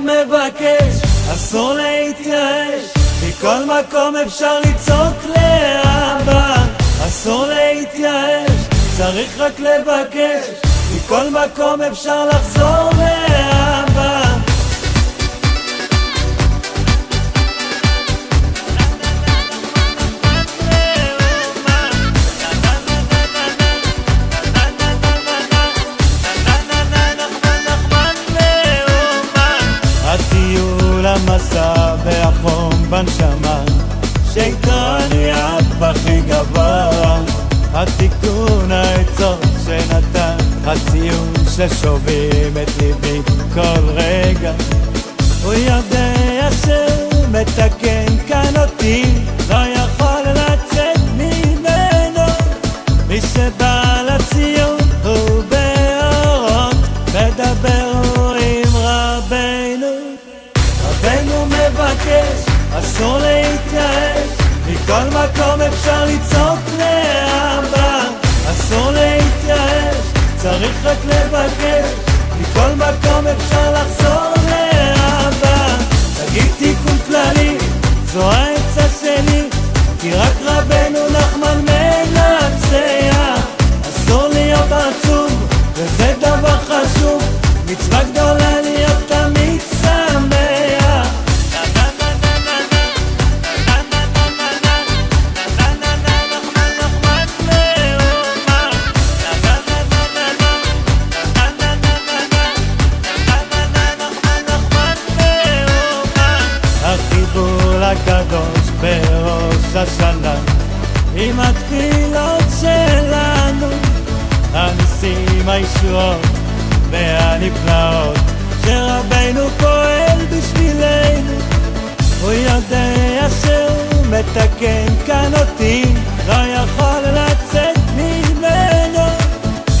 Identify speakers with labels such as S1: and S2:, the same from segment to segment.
S1: מבקש, אסור להתייאש. מכל מקום אפשר לצעוק לאבא. אסור להתייאש, צריך רק לבקש. מכל מקום אפשר לחזור לאבא המסע והחום בנשמה שאיתן יד בכי גבוה. התיקון העצות שנתן הציון ששובים את ליבי כל רגע. הוא יודע שהוא אסור להתייאש מכל מקום אפשר לצעוק לאבא. אסור להתייאש, צריך רק לבקש מכל מקום אפשר לקדוש בראש השנה עם התפילות שלנו. הניסים הישועות והנפלאות שרבנו פועל בשבילנו. הוא יודע שהוא מתקן כאן אותי לא יכול לצאת ממנו.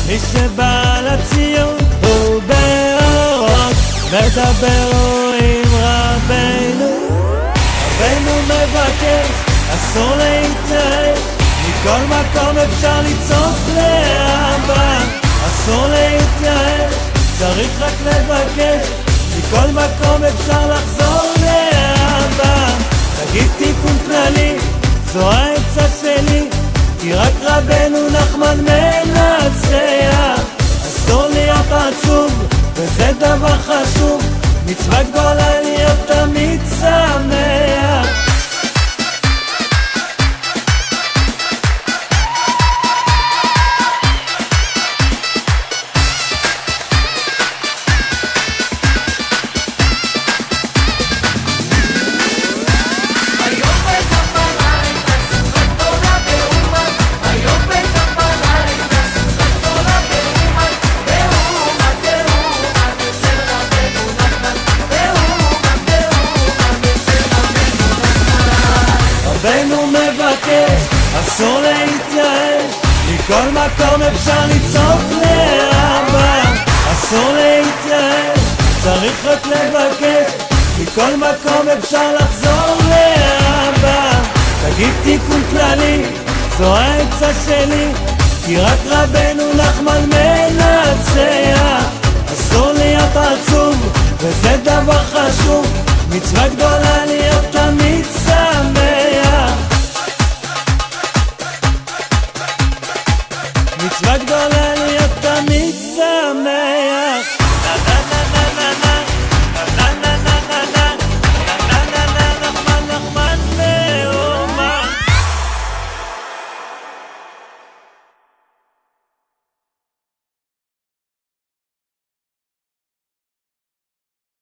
S1: מי שבא לציון הוא באורות מדבר אסור להתייאש מכל מקום אפשר לצעוק לאבא אסור להתייאש, צריך רק לבקש. מכל מקום אפשר לחזור לאבא תגיד תיקון כללי, זו העצה שלי. כי רק רבנו נחמן מנצח. אסור להיות עצוב, וזה דבר חשוב. מצווה גדולה להיות תמיד שמח רבנו מבקש, אסור להתייאש מכל מקום אפשר לצעוק לאבא. אסור להתייאש, צריך רק לבקש מכל מקום אפשר לחזור לאבא. תגיד תיקון כללי, זו העצה שלי כי רק רבנו נחמן מנצח